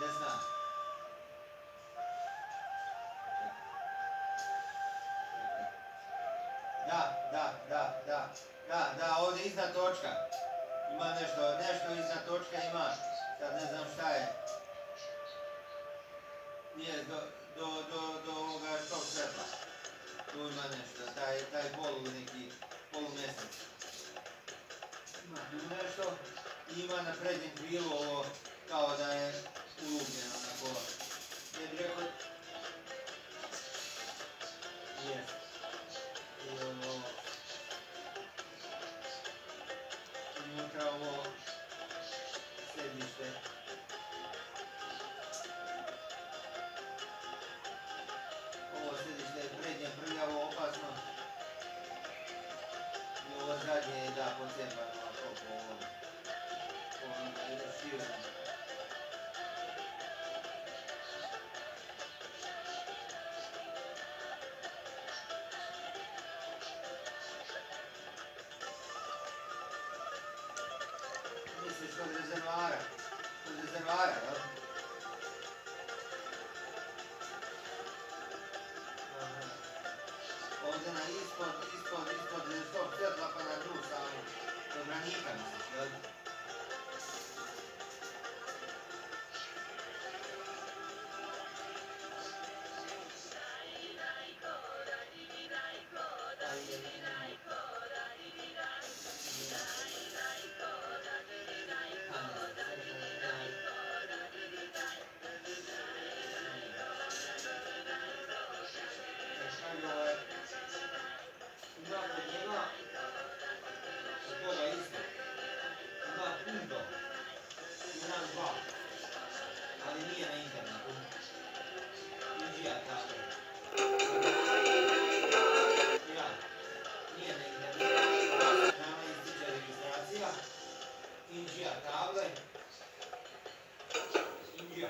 Desna. Da, da, da, da. Da, da, ovdje iznad točka. Ima nešto, nešto iznad točka ima. Sad ne znam šta je. Nije do, do, do, do ovoga što svetla. Tu ima nešto, taj, taj polu neki, polumjesec. Ima tu nešto. Ima na prednjem krilu kao da je Uber agora. Lembra non disinare non disinare Ovdje na ispod, ispod, ispod, ispod, svjetla pa na nju sami. India, tábua. India.